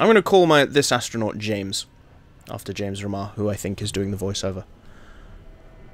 I'm going to call my this astronaut James, after James Remar, who I think is doing the voiceover.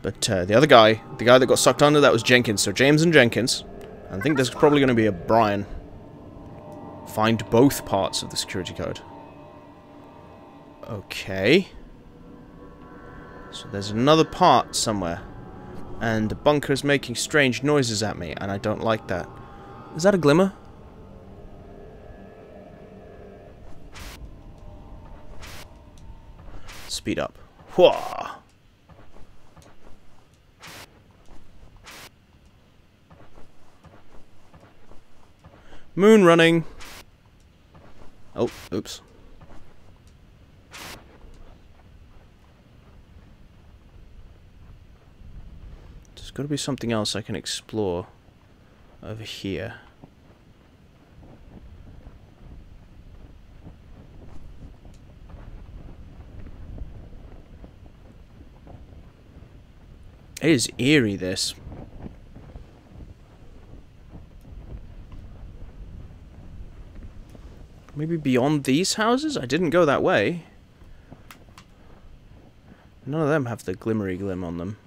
But uh, the other guy, the guy that got sucked under, that was Jenkins. So James and Jenkins. I think there's probably going to be a Brian. Find both parts of the security code. Okay. So there's another part somewhere. And the bunker is making strange noises at me, and I don't like that. Is that a glimmer? Speed up. Whoa. Moon running. Oh, oops. There's got to be something else I can explore over here. It is eerie, this. Maybe beyond these houses? I didn't go that way. None of them have the glimmery glim on them.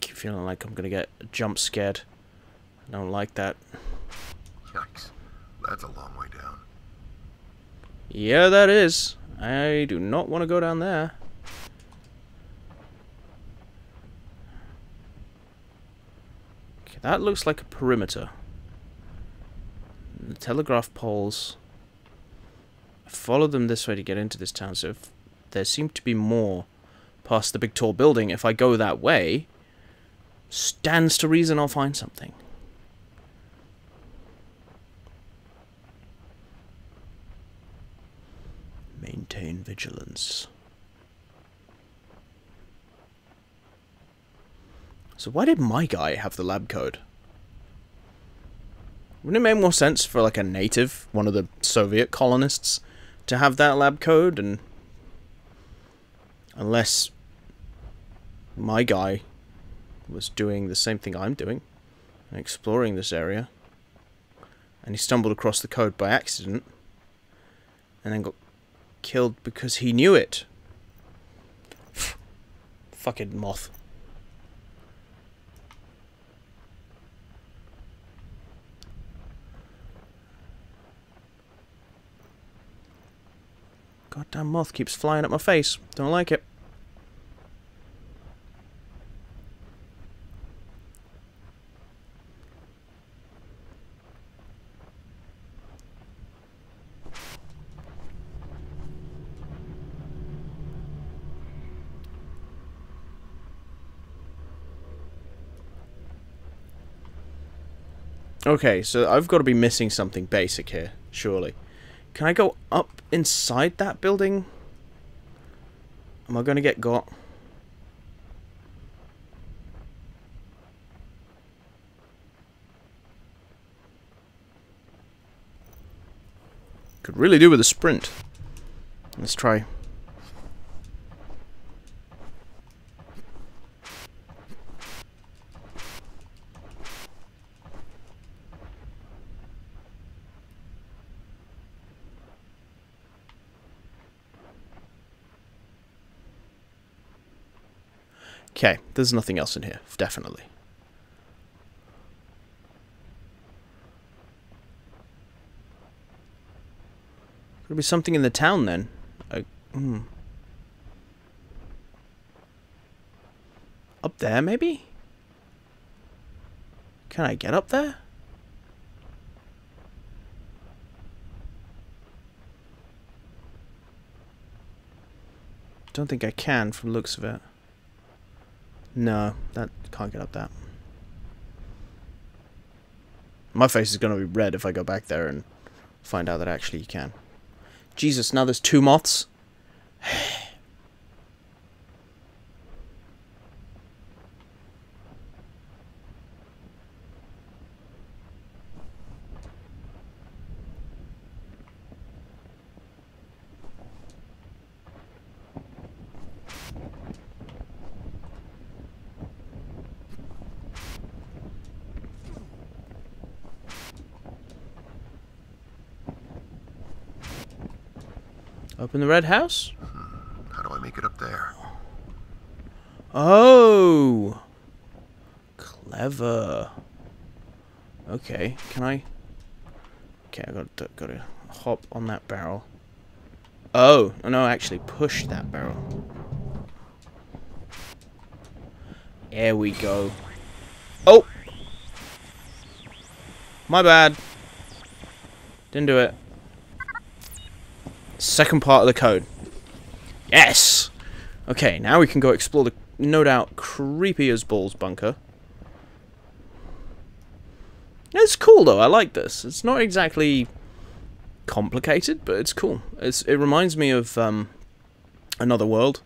Keep feeling like I'm gonna get jump scared. I don't like that. Yikes. That's a long way down. Yeah, that is. I do not want to go down there. Okay, that looks like a perimeter. The telegraph poles. I followed them this way to get into this town, so if there seem to be more past the big tall building, if I go that way, stands to reason I'll find something. Vigilance. So why did my guy have the lab code? Wouldn't it make more sense for like a native, one of the Soviet colonists, to have that lab code and unless my guy was doing the same thing I'm doing exploring this area and he stumbled across the code by accident and then got killed because he knew it. Fucking moth. Goddamn moth keeps flying at my face. Don't like it. Okay, so I've got to be missing something basic here, surely. Can I go up inside that building? Am I going to get got? Could really do with a sprint. Let's try. Okay, there's nothing else in here, definitely. Could be something in the town then. I, hmm. Up there, maybe? Can I get up there? Don't think I can from looks of it. No, that can't get up that. My face is going to be red if I go back there and find out that actually you can. Jesus, now there's two moths? Open the red house? Hmm. How do I make it up there? Oh! Clever. Okay, can I... Okay, I got to, got to hop on that barrel. Oh, no, actually push that barrel. There we go. Oh! My bad. Didn't do it. Second part of the code. Yes! Okay, now we can go explore the no doubt creepy as balls bunker. It's cool though, I like this. It's not exactly complicated, but it's cool. It's, it reminds me of um, Another World,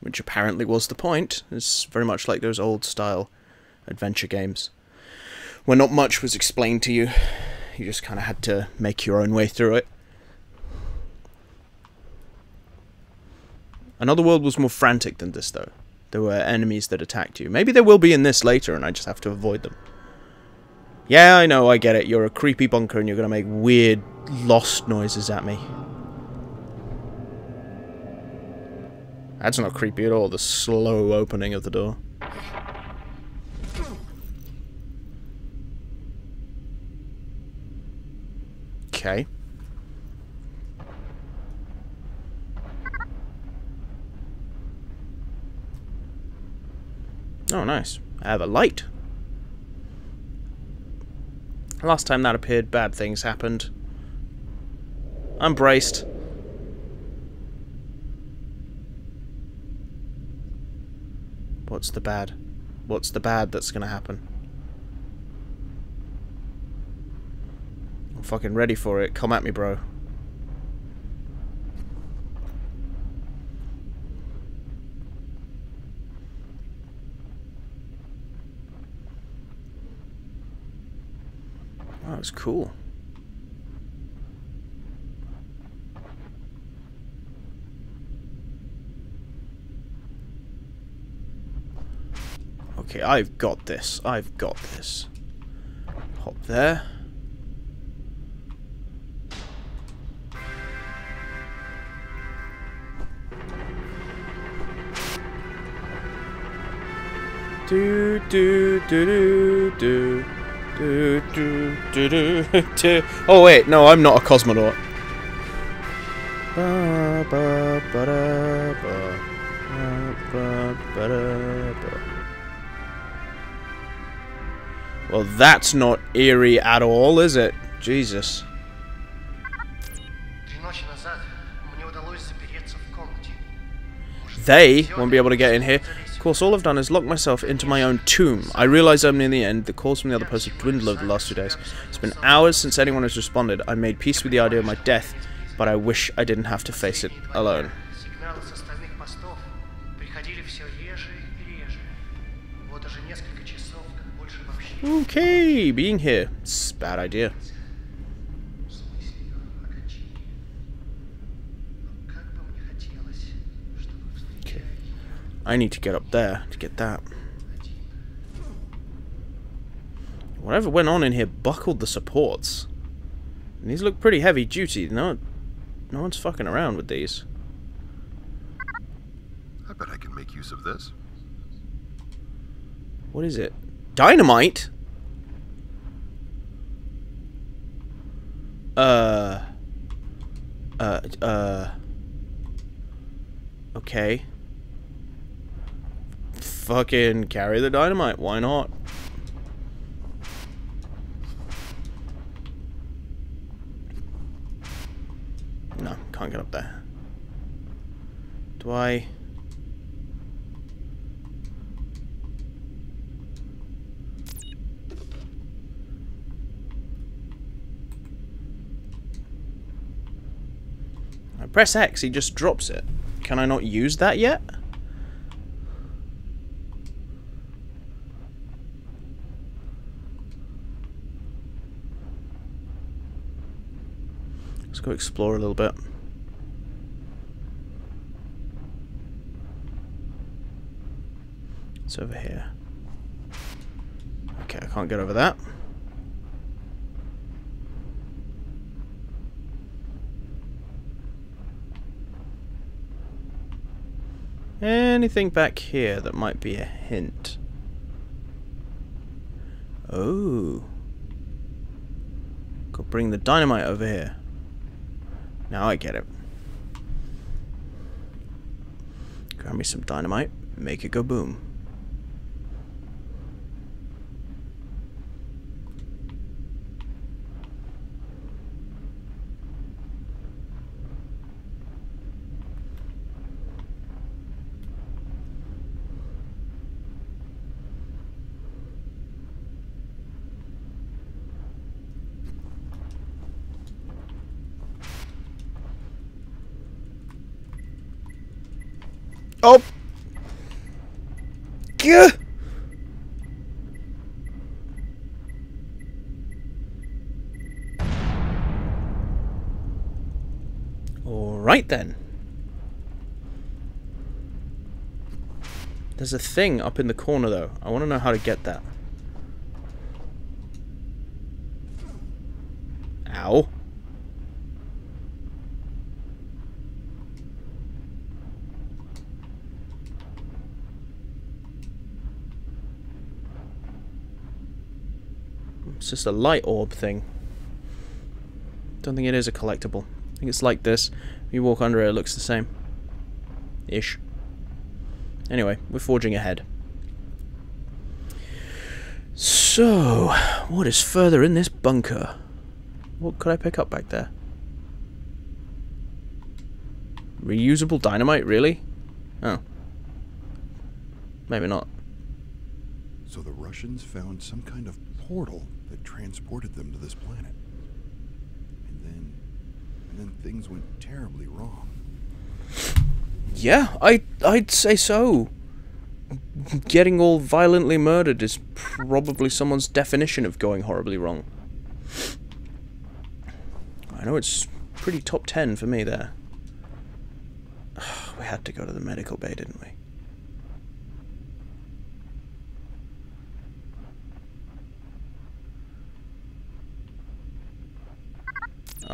which apparently was the point. It's very much like those old style adventure games, where not much was explained to you. You just kind of had to make your own way through it. Another World was more frantic than this, though. There were enemies that attacked you. Maybe there will be in this later, and I just have to avoid them. Yeah, I know, I get it. You're a creepy bunker, and you're going to make weird, lost noises at me. That's not creepy at all, the slow opening of the door. Okay. Oh, nice. I have a light. Last time that appeared, bad things happened. I'm braced. What's the bad? What's the bad that's gonna happen? I'm fucking ready for it. Come at me, bro. Was cool. Okay, I've got this. I've got this. Hop there. Do do do do do do, do, do, do, do. Oh wait, no, I'm not a cosmonaut. Ba, ba, ba, da, ba. Ba, ba, da, ba. Well, that's not eerie at all, is it? Jesus. They won't be able to get in here. Of course, all I've done is lock myself into my own tomb. I realize I'm near the end. The calls from the other posts have dwindled over the last two days. It's been hours since anyone has responded. I made peace with the idea of my death, but I wish I didn't have to face it alone. Okay, being here. It's a bad idea. I need to get up there to get that. Whatever went on in here buckled the supports. And these look pretty heavy duty. No, no one's fucking around with these. I bet I can make use of this. What is it? Dynamite? Uh. Uh, uh. Okay. Fucking carry the dynamite. Why not? No, can't get up there. Do I... I press X, he just drops it. Can I not use that yet? Go explore a little bit. It's over here. Okay, I can't get over that. Anything back here that might be a hint? Oh. Could bring the dynamite over here. Now I get it. Grab me some dynamite, make it go boom. Oh! Gah! Alright then. There's a thing up in the corner though. I want to know how to get that. Ow. It's just a light orb thing. Don't think it is a collectible. I think it's like this. You walk under it, it looks the same. Ish. Anyway, we're forging ahead. So, what is further in this bunker? What could I pick up back there? Reusable dynamite, really? Oh. Maybe not. So the Russians found some kind of portal that transported them to this planet. And then. And then things went terribly wrong. Yeah, I I'd say so. Getting all violently murdered is probably someone's definition of going horribly wrong. I know it's pretty top 10 for me there. We had to go to the medical bay, didn't we?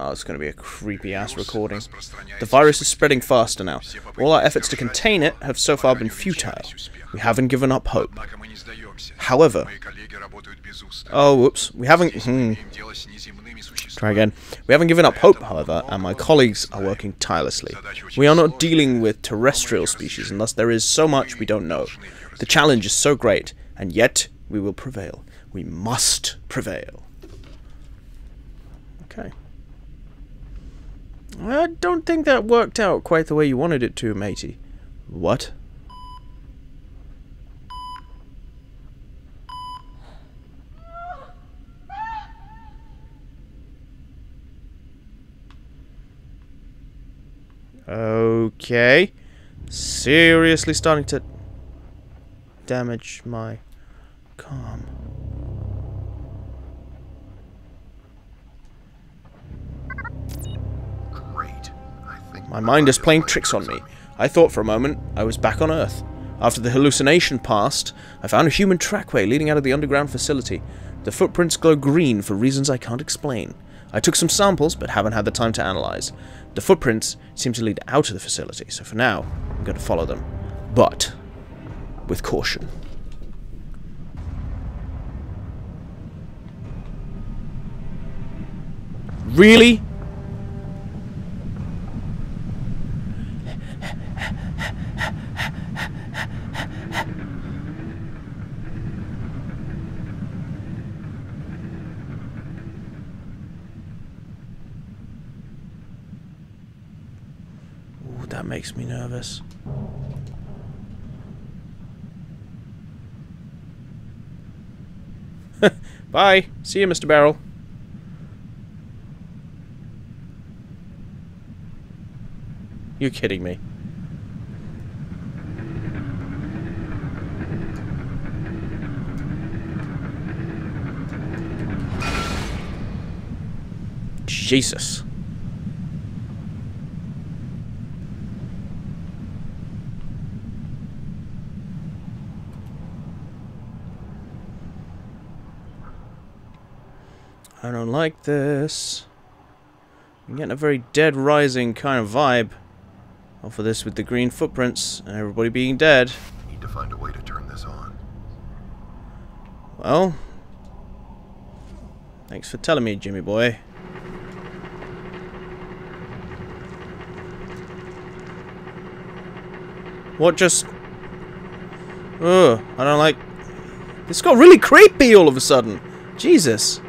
Oh, it's going to be a creepy ass recording. The virus is spreading faster now. All our efforts to contain it have so far been futile. We haven't given up hope. However, oh, whoops, we haven't. Hmm, try again. We haven't given up hope, however, and my colleagues are working tirelessly. We are not dealing with terrestrial species, and thus there is so much we don't know. The challenge is so great, and yet we will prevail. We must prevail. Okay. I don't think that worked out quite the way you wanted it to, matey. What? Okay. Seriously starting to damage my calm. My mind is playing tricks on me. I thought for a moment I was back on Earth. After the hallucination passed, I found a human trackway leading out of the underground facility. The footprints glow green for reasons I can't explain. I took some samples, but haven't had the time to analyze. The footprints seem to lead out of the facility, so for now, I'm going to follow them. But, with caution. Really? That makes me nervous. Bye. See you, Mr. Barrel. You're kidding me. Jesus. I don't like this. I'm getting a very Dead Rising kind of vibe. Or for this with the green footprints and everybody being dead. Need to find a way to turn this on. Well, thanks for telling me, Jimmy boy. What just... Ugh, I don't like... This got really creepy all of a sudden. Jesus.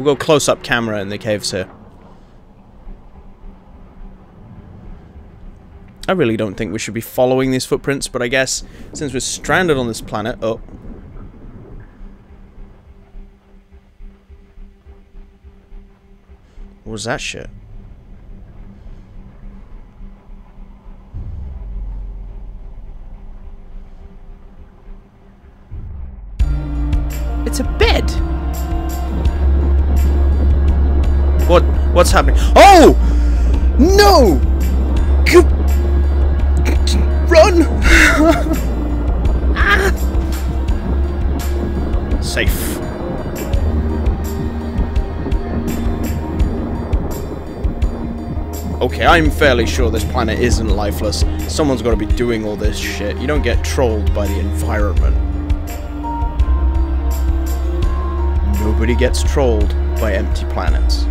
We'll go close-up camera in the caves here. I really don't think we should be following these footprints, but I guess since we're stranded on this planet... Oh. What was that shit? It's a bed! What? What's happening? Oh! No! G run! Safe. Okay, I'm fairly sure this planet isn't lifeless. Someone's got to be doing all this shit. You don't get trolled by the environment. Nobody gets trolled by empty planets.